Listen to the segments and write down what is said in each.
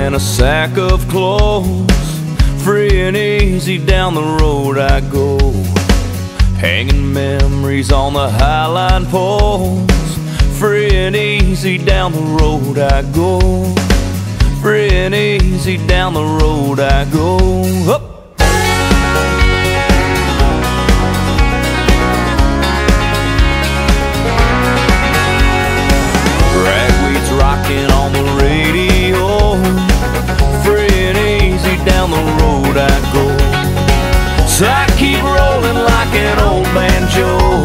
than a sack of clothes. Free and easy down the road I go. Hanging memories on the highline poles. Free and easy down the road I go. Free and easy down the road I go. Up. So I keep rolling like an old banjo.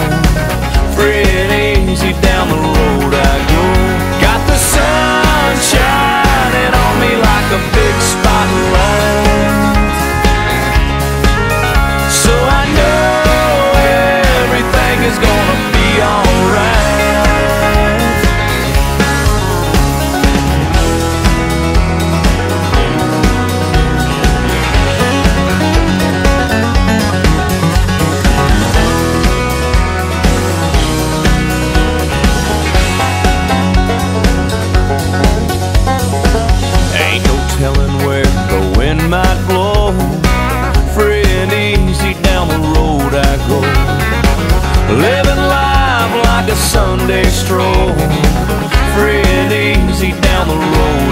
Free and easy Sunday stroll. Free and easy down the road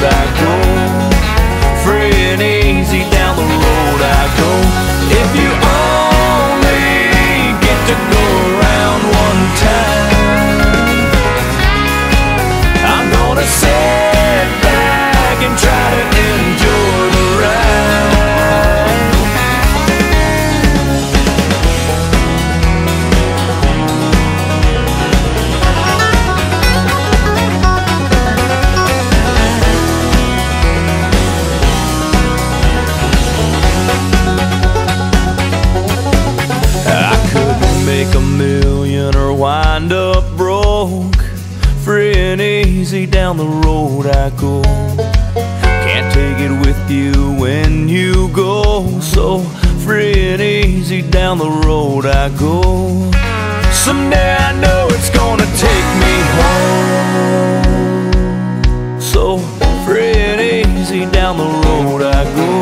and easy down the road I go. Can't take it with you when you go. So free and easy down the road I go. Someday I know it's gonna take me home. So free and easy down the road I go.